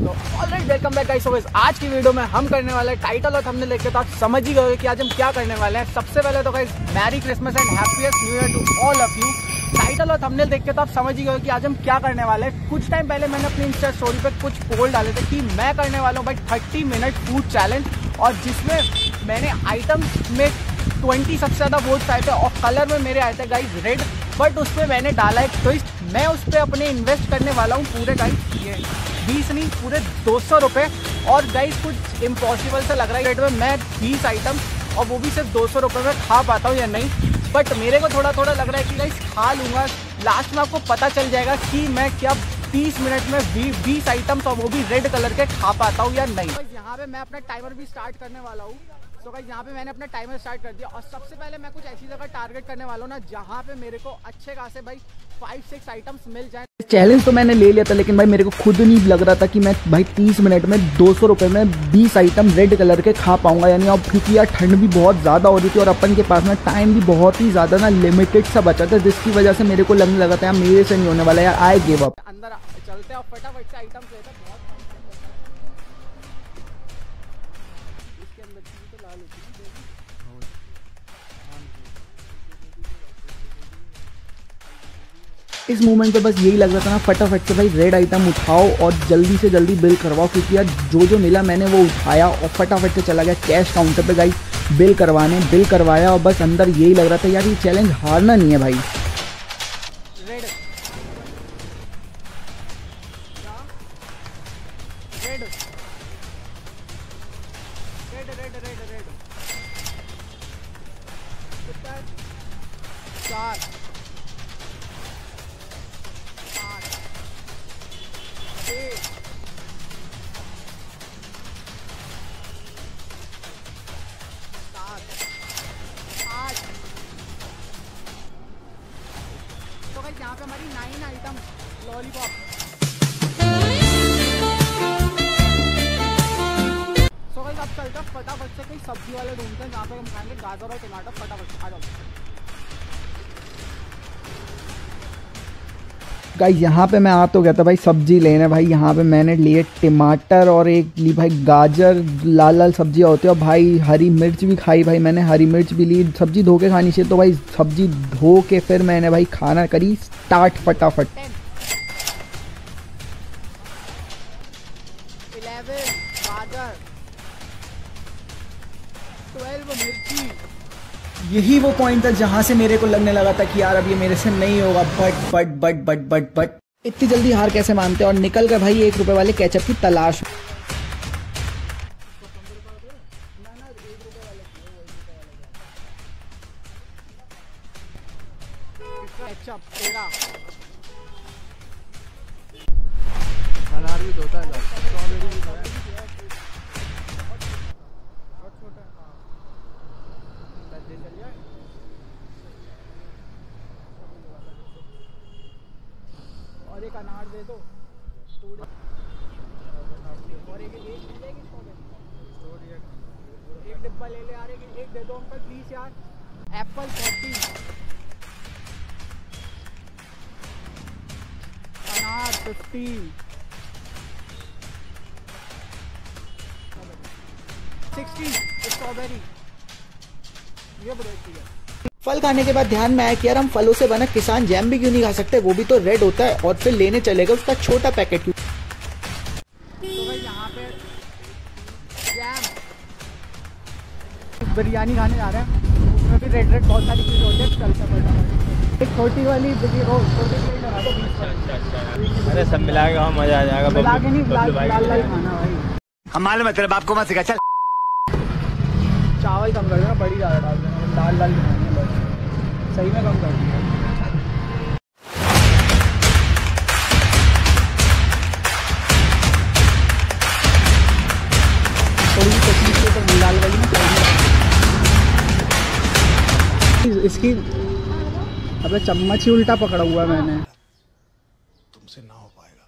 तो alright welcome back guys guys आज की वीडियो में हम करने वाले टाइटल और हमने लेके तो समझ ही गए कि आज हम क्या करने वाले हैं। सबसे पहले तो guys merry Christmas and happiest new year to all of you title और थंबनेल देख के तो आप समझ ही गए कि आज हम क्या करने वाले हैं। कुछ टाइम पहले मैंने अपनी इंस्टा स्टोरी पे कुछ पोल डाले थे कि मैं करने वाला हूँ भाई थर्टी मिनट फ़ूड चैलेंज और जिसमें मैंने आइटम में ट्वेंटी सबसे ज़्यादा वोट्स आए थे और कलर में मेरे आए थे गाइज़ रेड बट उस पर मैंने डाला एक ट्विस्ट मैं उस पर अपने इन्वेस्ट करने वाला हूँ पूरे गाइज़ ये। बीस नहीं, पूरे दो सौ रुपये और गाइज़ कुछ इम्पॉसिबल सा लग रहा है रेट में मैं बीस आइटम और वो भी सिर्फ़ दो सौ रुपये में खा पाता हूँ या नहीं। बट मेरे को थोड़ा थोड़ा लग रहा है कि गाइज़ खा लूँगा। लास्ट में आपको पता चल जाएगा कि मैं क्या तीस मिनट में बीस आइटम्स और वो भी रेड कलर के खा पाता हूँ या नहीं। यहाँ पे मैं अपना टाइमर भी स्टार्ट करने वाला हूँ। तो भाई यहाँ पे मैंने अपना टाइमर स्टार्ट कर दिया। और सबसे पहले मैं कुछ ऐसी जगह टारगेट करने वाला हूँ ना, जहाँ पे मेरे को अच्छे खासे भाई फाइव सिक्स आइटम्स मिल जाए। चैलेंज तो मैंने ले लिया था, लेकिन भाई मेरे को खुद नहीं लग रहा था कि मैं भाई तीस मिनट में दो सौ रुपये में बीस आइटम रेड कलर के खा पाऊँगा, यानी अब क्योंकि यार ठंड भी बहुत ज़्यादा हो रही थी और अपन के पास में टाइम भी बहुत ही ज़्यादा ना लिमिटेड सा बचा था, जिसकी वजह से मेरे को लगने लगा था, यार मेरे से नहीं होने वाला, यार आई गिव अप अंदर चलते हैं फटाफट से लेते बहुत इसके अंदर तो लाल होती है इस मोमेंट पे बस यही लग रहा था ना, फटाफट से भाई रेड आइटम उठाओ और जल्दी से जल्दी बिल करवाओ, क्योंकि यार जो जो मिला मैंने वो उठाया और फटाफट से चला गया कैश काउंटर पे गाई बिल करवाने बिल करवाया और बस अंदर यही लग रहा था, यार ये चैलेंज हारना नहीं है भाई? चार हमारी nine item lollipop so guys अब चलते फटाफट से कहीं सब्ज़ी वाले ढूंढते हैं, जहाँ पे हम खाएँगे गाजर और टमाटर फटाफट आ जाओ। गाइस यहाँ पे मैं आ तो गया था भाई, सब्ज़ी लेने, भाई, यहाँ पे मैंने लिए टमाटर और एक ली, भाई, गाजर, लाल लाल सब्ज़ियाँ होती है और भाई, हरी मिर्च भी खाई, भाई, मैंने हरी मिर्च भी ली, सब्ज़ी धो के खानी चाहिए। तो भाई, सब्ज़ी धो के फिर मैंने, भाई, खाना करी स्टार्ट फटाफट। यही वो पॉइंट था जहाँ से मेरे को लगने लगा था कि यार अब ये मेरे से नहीं होगा। But but but but but but इतनी जल्दी हार कैसे मानते और निकल कर भाई एक रुपए वाले केचप की तलाश। में। अनार भी धोता है स्ट्रॉबेरी भी धोता है और एक अनार दे दो। और एक एक मिल जाएगी स्ट्रॉबेरी एक डिब्बा ले ले यार, एक एक दे दो अंकल प्लीज़ यार। एप्पल फोर्टी अनार फिफ्टी सिक्सटी स्ट्रॉबेरी ये ठीक है फल खाने के बाद ध्यान में आया कि यार हम फलों से बना किसान जैम भी क्यों नहीं खा सकते? वो भी तो रेड होता है और फिर लेने चलेगा उसका छोटा पैकेट क्यों तो यहाँ पे बिरयानी खाने जा रहे हैं। उसमें भी रेड रेड बहुत सारी चीज़ होती है चलते पड़ता एक छोटी वाली। अरे सब मिला के मज़ा आ जाएगा। मिला के नहीं लाल लाल लाल खाना भाई। हम मालूम है तेरे बाप को मत सिखा चल। चावल कम कर देना बड़ी ज़्यादा डाल देना दाल दाल भी खानी है बस। सही में कम कर दिया। थोड़ी सी तकलीफ़ से तो दाल वाली इसकी अबे चम्मच ही उल्टा पकड़ा हुआ है मैंने। तुमसे ना हो पाएगा।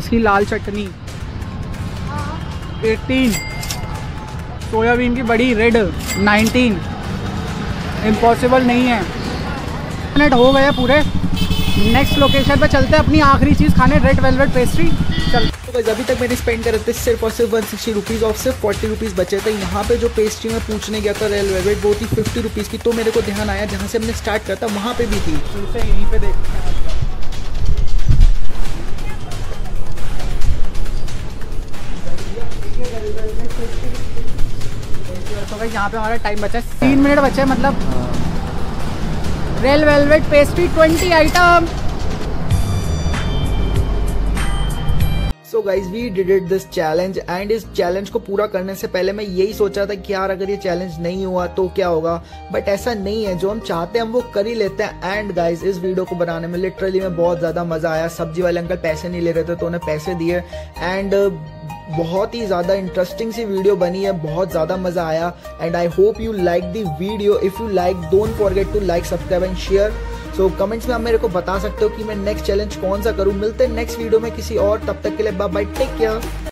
इसकी लाल चटनी। 18 सोयाबीन की बड़ी रेड। 19 इम्पॉसिबल नहीं है। मिनट हो गए पूरे। नेक्स्ट लोकेशन पे चलते हैं अपनी आखिरी चीज़ खाने रेड वेलवेट पेस्ट्री चल। तो अभी तक मैंने स्पेंड करे थे सिर्फ़ और सिर्फ़ वन सिक्सटी रुपीज़ और सिर्फ़ फोर्टी रुपीज़ बचे थे। यहाँ पे जो पेस्ट्री में पूछने गया था रेल वेलवेट वो थी फिफ्टी रुपीज़ की। तो मेरे को ध्यान आया जहाँ से हमने स्टार्ट करा था वहाँ पे भी थी। यहीं पे देखते हैं भाई यहाँ पे हमारा टाइम बचा है, तीन मिनट बचे हैं मतलब। Red velvet pastry twenty item. So guys we did it this challenge and इस चैलेंज को पूरा करने से पहले मैं यही सोचा था कि यार, अगर ये चैलेंज नहीं हुआ तो क्या होगा? बट ऐसा नहीं है, जो हम चाहते हैं, हम वो कर ही लेते हैं। एंड गाइज़ इस वीडियो को बनाने में लिटरली में बहुत ज़्यादा मज़ा आया। सब्ज़ी वाले अंकल पैसे नहीं ले रहे थे तो उन्हें पैसे दिए। एंड बहुत ही ज़्यादा इंटरेस्टिंग सी वीडियो बनी है, बहुत ज़्यादा मज़ा आया and I hope you like the video if you like don't forget to like subscribe and share so comments में आप मेरे को बता सकते हो कि मैं नेक्स्ट चैलेंज कौन सा करूँ। मिलते हैं नेक्स्ट वीडियो में किसी और। तब तक के लिए बाय बाय टेक केयर